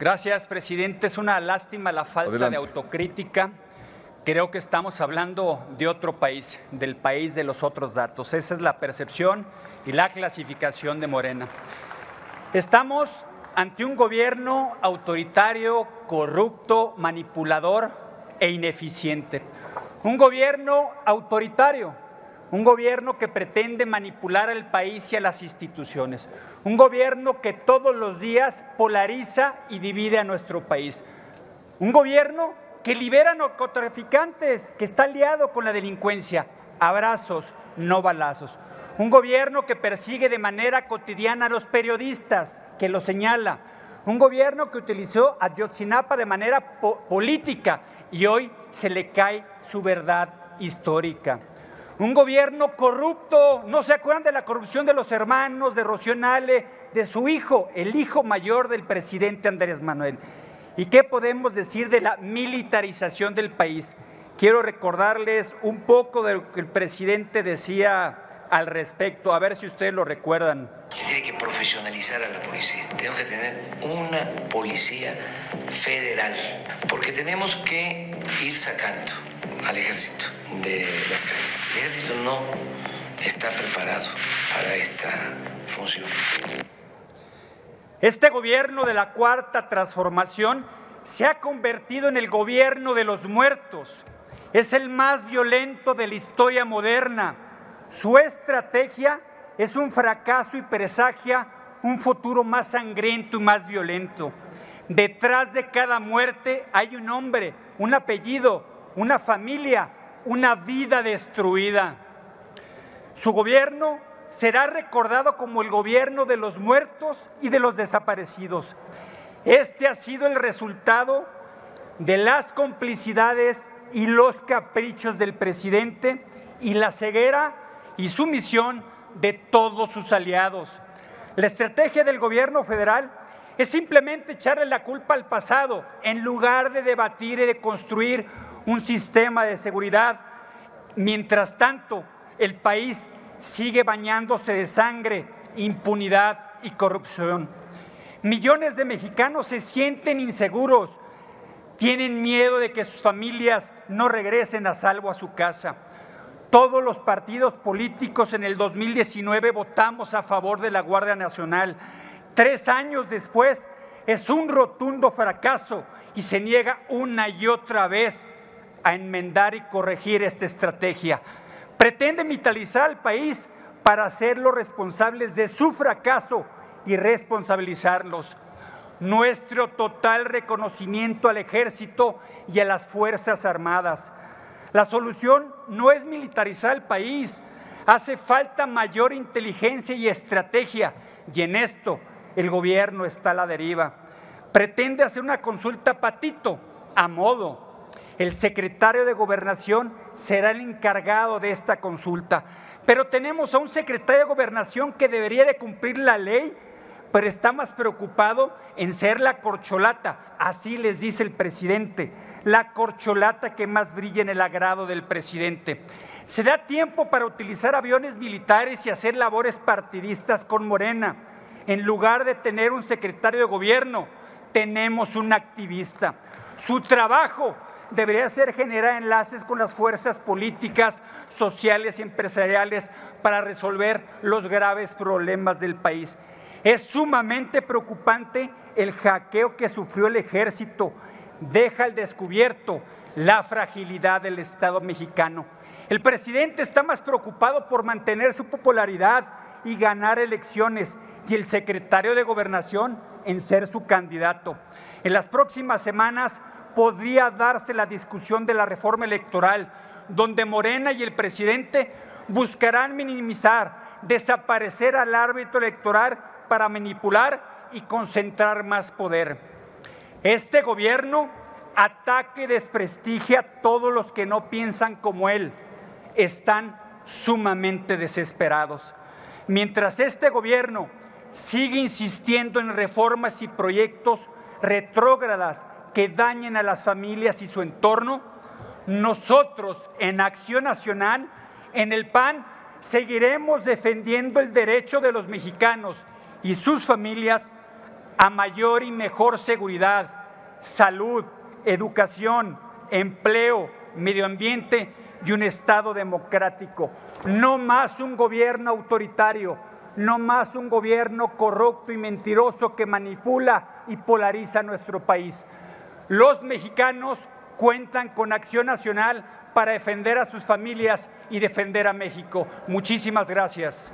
Gracias, presidente. Es una lástima la falta Adelante. de autocrítica. Creo que estamos hablando de otro país, del país de los otros datos. Esa es la percepción y la clasificación de Morena. Estamos ante un gobierno autoritario, corrupto, manipulador e ineficiente. Un gobierno autoritario, un gobierno que pretende manipular al país y a las instituciones. Un gobierno que todos los días polariza y divide a nuestro país. Un gobierno que libera narcotraficantes, que está aliado con la delincuencia. Abrazos, no balazos. Un gobierno que persigue de manera cotidiana a los periodistas, que lo señala. Un gobierno que utilizó a Yotzinapa de manera po- política y hoy se le cae su verdad histórica. Un gobierno corrupto, no se acuerdan de la corrupción de los hermanos, de Rocío Nale, de su hijo, el hijo mayor del presidente Andrés Manuel. ¿Y qué podemos decir de la militarización del país? Quiero recordarles un poco de lo que el presidente decía al respecto, a ver si ustedes lo recuerdan. Se tiene que profesionalizar a la policía. Tenemos que tener una policía federal, porque tenemos que ir sacando al ejército de las calles. El ejército no está preparado para esta función. Este gobierno de la cuarta transformación se ha convertido en el gobierno de los muertos. Es el más violento de la historia moderna. Su estrategia es un fracaso y presagia un futuro más sangriento y más violento. Detrás de cada muerte hay un hombre, un apellido, una familia, una vida destruida. Su gobierno será recordado como el gobierno de los muertos y de los desaparecidos. Este ha sido el resultado de las complicidades y los caprichos del presidente y la ceguera y sumisión de todos sus aliados. La estrategia del gobierno federal es simplemente echarle la culpa al pasado en lugar de debatir y de construir un sistema de seguridad. Mientras tanto, el país sigue bañándose de sangre, impunidad y corrupción. Millones de mexicanos se sienten inseguros, tienen miedo de que sus familias no regresen a salvo a su casa. Todos los partidos políticos en el 2019 votamos a favor de la Guardia Nacional. Tres años después es un rotundo fracaso y se niega una y otra vez a enmendar y corregir esta estrategia. Pretende vitalizar al país para hacerlos responsables de su fracaso y responsabilizarlos. Nuestro total reconocimiento al ejército y a las Fuerzas Armadas. La solución no es militarizar el país, hace falta mayor inteligencia y estrategia y en esto el gobierno está a la deriva. Pretende hacer una consulta patito, a modo. El secretario de Gobernación será el encargado de esta consulta, pero tenemos a un secretario de Gobernación que debería de cumplir la ley, pero está más preocupado en ser la corcholata, así les dice el presidente, la corcholata que más brilla en el agrado del presidente. Se da tiempo para utilizar aviones militares y hacer labores partidistas con Morena. En lugar de tener un secretario de gobierno, tenemos un activista. Su trabajo debería ser generar enlaces con las fuerzas políticas, sociales y empresariales para resolver los graves problemas del país. Es sumamente preocupante el hackeo que sufrió el ejército. Deja al descubierto la fragilidad del Estado mexicano. El presidente está más preocupado por mantener su popularidad y ganar elecciones y el secretario de gobernación en ser su candidato. En las próximas semanas podría darse la discusión de la reforma electoral, donde Morena y el presidente buscarán minimizar, desaparecer al árbitro electoral para manipular y concentrar más poder. Este gobierno ataca y desprestigia a todos los que no piensan como él. Están sumamente desesperados. Mientras este gobierno sigue insistiendo en reformas y proyectos retrógradas que dañen a las familias y su entorno, nosotros en Acción Nacional, en el PAN, seguiremos defendiendo el derecho de los mexicanos y sus familias a mayor y mejor seguridad, salud, educación, empleo, medio ambiente y un Estado democrático. No más un gobierno autoritario, no más un gobierno corrupto y mentiroso que manipula y polariza nuestro país. Los mexicanos cuentan con acción nacional para defender a sus familias y defender a México. Muchísimas gracias.